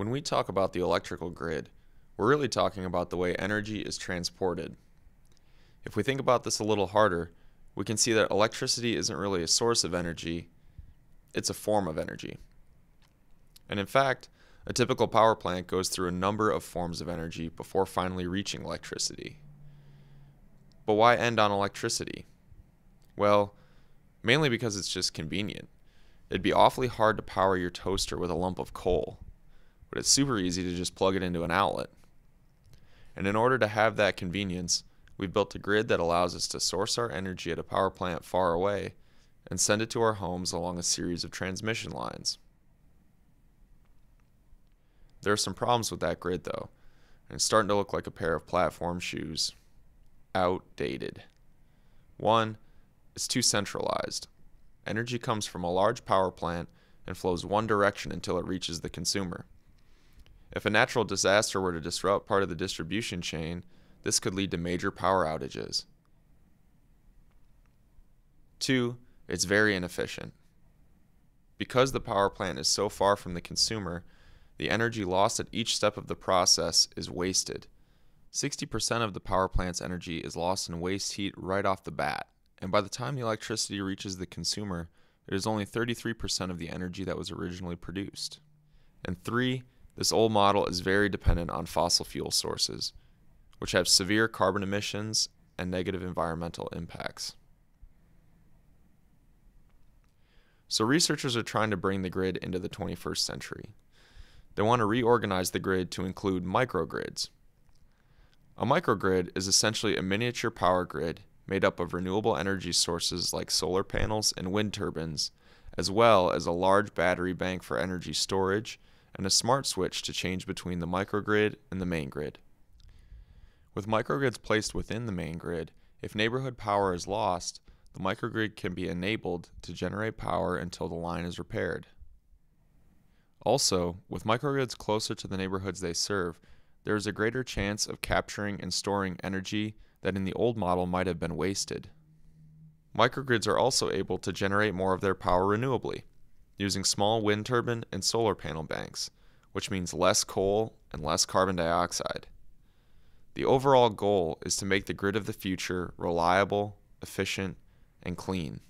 When we talk about the electrical grid, we're really talking about the way energy is transported. If we think about this a little harder, we can see that electricity isn't really a source of energy, it's a form of energy. And in fact, a typical power plant goes through a number of forms of energy before finally reaching electricity. But why end on electricity? Well, mainly because it's just convenient. It'd be awfully hard to power your toaster with a lump of coal, but it's super easy to just plug it into an outlet. And in order to have that convenience, we've built a grid that allows us to source our energy at a power plant far away and send it to our homes along a series of transmission lines. There are some problems with that grid though, and it's starting to look like a pair of platform shoes. Outdated. One, it's too centralized. Energy comes from a large power plant and flows one direction until it reaches the consumer. If a natural disaster were to disrupt part of the distribution chain, this could lead to major power outages. Two, it's very inefficient. Because the power plant is so far from the consumer, the energy lost at each step of the process is wasted. 60% of the power plant's energy is lost in waste heat right off the bat, and by the time the electricity reaches the consumer, it is only 33% of the energy that was originally produced. And three, this old model is very dependent on fossil fuel sources, which have severe carbon emissions and negative environmental impacts. So, researchers are trying to bring the grid into the 21st century. They want to reorganize the grid to include microgrids. A microgrid is essentially a miniature power grid made up of renewable energy sources like solar panels and wind turbines, as well as a large battery bank for energy storage and a smart switch to change between the microgrid and the main grid. With microgrids placed within the main grid, if neighborhood power is lost, the microgrid can be enabled to generate power until the line is repaired. Also, with microgrids closer to the neighborhoods they serve, there is a greater chance of capturing and storing energy that in the old model might have been wasted. Microgrids are also able to generate more of their power renewably, using small wind turbine and solar panel banks, which means less coal and less carbon dioxide. The overall goal is to make the grid of the future reliable, efficient, and clean.